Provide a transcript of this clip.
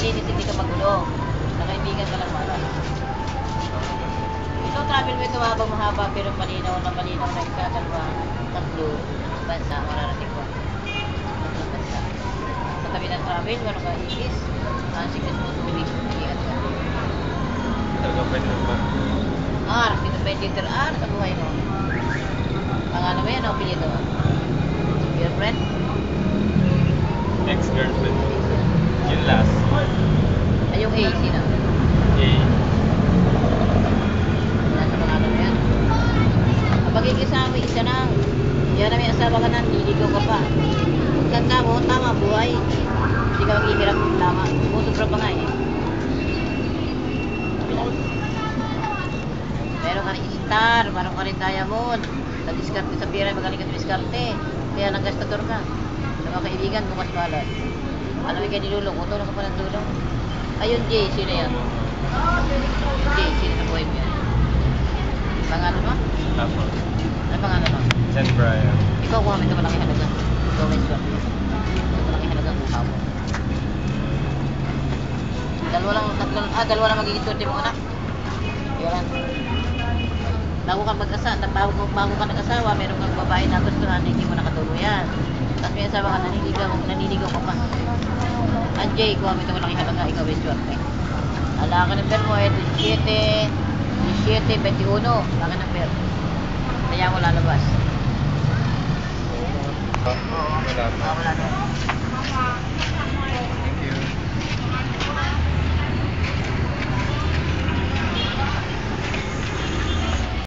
malinis, hindi ka magulo. Nakaibigan ka lang malas. Ito travel mo ito habang mahaba pero malinaw na malinaw na isa, dalawa, tatlo, bansa, mararating ko. Bansa. Sa tabi ng travel, meron ka isis, ang sikat mo tubig, iyan ka. Talaga pwede ba? R, dito pa yung letter R sa buhay mo. Pangalan mo yan, o apelyido? Girlfriend? Ex-girlfriend. Yung last. Ay, yung A, sino? Eh, Nasa pangalan mo yan. Kapag ikisama, isa na. Yan na may asawa ka na, niligaw ka pa. Ganda mo, tama, buhay. Hindi ka maghihirap, tama. Sumusobra pa nga eh. Meron ka rin star, meron ka rin diamond. Sa diskarte sa pira, magaling ka sa diskarte. Kaya nagastador ka. Sa mga kaibigan, bukas balat. Alam mo kaya nilulong, utulong ka pa ng tulong. Ayun, Jay, sino yan? Jay, sino sa buhay mo yan? Pangalan mo? Apo. Ano pangalan mo? Jan Brian. Ikaw kung ito malaki halaga. Ikaw may swerte. Ito malaki halaga kung mo. Dalawa lang, tatlo, ah, dalawa lang magiging swerte mo anak. Yan. Bago ka mag-asa, bago, bago ka nag-asawa, meron kang babae na gustuhan, hindi mo nakatuluyan. Tapos may asawa ka, naniligaw, naniligaw ka pa. Anjay, kung ito malaki halaga, ikaw may swerte. Ala ka ng mo eh, 17, 17, 21, laki ng per. Kaya mo lalabas. Wala pa. Ah, wala na.